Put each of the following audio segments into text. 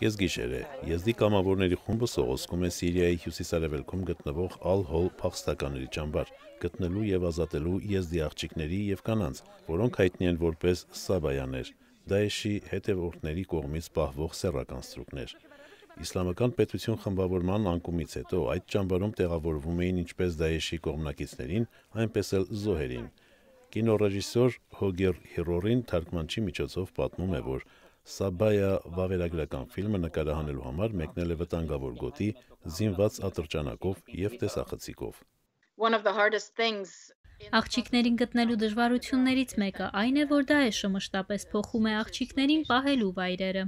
Կեսգիշեր է։ Եզդի կամավորների խումբը սողոսկում է Սիրիայի հյուսիսարևելքում գտնվող Ալ-Հոլ փախստականների ճամբար, գտնելու եւ ազատելու եզդի աղջիկների եւ կանանց, որոնք հայտնի են որպես Սաբայաներ, Դաեշի հետևորդների կողմից պահվող սեռական ստրուկներ։ Իսլամական պետություն խմբավորման անկումից հետո այդ ճամբարում տեղավորվում էին ինչպես Դաեշի կողմնակիցներին, այնպես էլ զոհերին։ Կինոռեժիսոր Հոգեր Հիրորին թարգմանչի միջոցով պատմում է, որ Սաբայա վավերագրական ֆիլմը նկարահանելու համար մեկնել է վտանգավոր գոտի, զինված ատրճանակով եւ տեսախցիկով։ Աղջիկներին գտնելու դժվարություններից մեկը այն է, որ Դաեշը մշտապես փոխում է աղջիկներին պահելու վայրերը։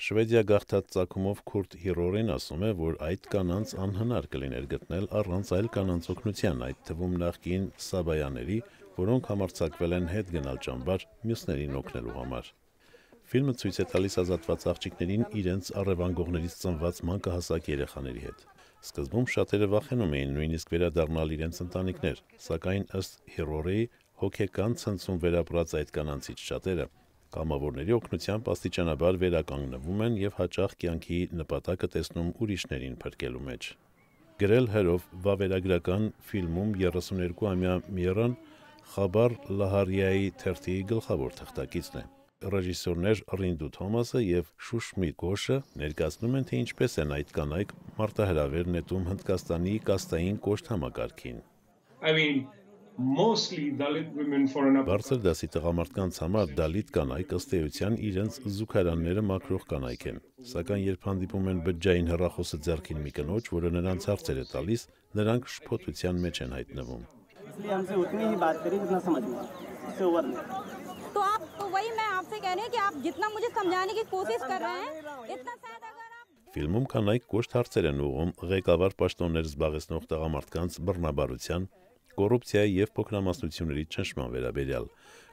Շվեդիա գաղթած ցակումով Քուրտ Հիրորին ասում է, որ այդ կանանց անհնար կլիներ գտնել առանց այլ կանանց օգնության, այդ թվում նախկին Սաբայաների, որոնք համարցակվել են հետ գնալ ճամբար մյուսներին օգնելու համար։ Ֆիլմը ցույց է տալիս ազատված աղջիկներին իրենց առևանգողներից ծնված մանկահասակ երեխաների հետ։ Սկզբում շատերը վախենում էին նույնիսկ վերադառնալ իրենց ընտանիքներ, սակայն ըստ Հիրորեի հոգեկան ցնցում վերապրած այդ կանանցից շատերը կամավորների օգնությամբ աստիճանաբար վերականգնվում են եւ հաճախ կյանքի նպատակը տեսնում ուրիշներին փրկելու մեջ։ Գրել հերով վավերագրական ֆիլմում 32-ամյա Միրան Խաբար Լահարիայի թերթի գլխավոր թղթակիցն է։ Ռեժիսորներ Ռինդու Թոմասը եւ Շուշմի Գոշը ներկայացնում են, թե ինչպես են այդ կանայք մարտահրավեր նետում Հնդկաստանի կաստային կոշտ համակարգին։ I mean, mostly Dalit women for an Բարձր դասի տղամարդկանց համար դալիտ կանայք ըստ էության իրենց զուգարանները մաքրող կանայք են։ Սակայն երբ հանդիպում են բջջային հեռախոսը ձեռքին մի կնոջ, որը նրանց հարցեր է տալիս, նրանք շփոթության մեջ են հայտնվում։ इसलिए हमसे उतनी ही बात करें जितना समझ में आए इससे ओवर नहीं तो आप तो वही मैं आपसे कह रही हूँ कि आप जितना मुझे समझाने की कोशिश कर रहे हैं इतना शायद अगर आप Ֆիլմում կանայք կոշտ հարցեր են ուղում ղեկավար պաշտոններ զբաղեցնող տղամարդկանց բռնաբարության, կոռուպցիայի եւ փոքրամասնությունների ճնշման վերաբերյալ։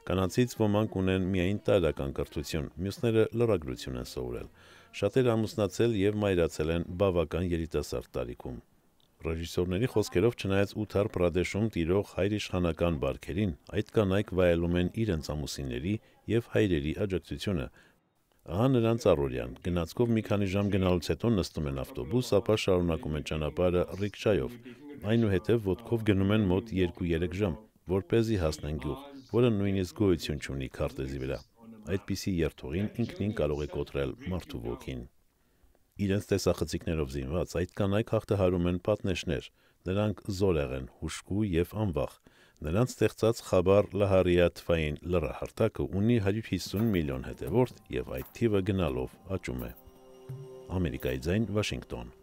Կանանցից ոմանք ունեն միայն տարական կրթություն, մյուսները լրագրություն են սովորել։ Շատերը ամուսնացել եւ մայրացել են բավական երիտասարդ տարիքում։ Ռեժիսորների խոսքերով չնայած Ութար Պրադեշում տիրող հայրիշխանական բարքերին, այդ կանայք վայելում են իրենց ամուսինների եւ հայրերի աջակցությունը։ Ահա նրանց առօրյան։ Գնացքով մի քանի ժամ գնալուց հետո նստում են ավտոբուս, ապա շարունակում են ճանապարհը ռիկշայով։ Այնուհետև ոտքով գնում են մոտ 2-3 ժամ, որ เป զի հասնեն գյուղ, որը նույնիսկ գոյություն չունի քարտեզի վրա։ Այդպիսի երթուղին ինքնին կարող է կոտրել մարդու ոգին։ Իրենց տեսախցիկներով զինված այդ կանայք հաղթահարում են պատնեշներ։ Նրանք զորեղ են, հուշկու եւ անվախ։ Նրանց ստեղծած Խաբար Լահարիա թվային լրահարտակը ունի 150 միլիոն հետևորդ եւ այդ թիվը գնալով աճում է։ Ամերիկայի ձայն Վաշինգտոն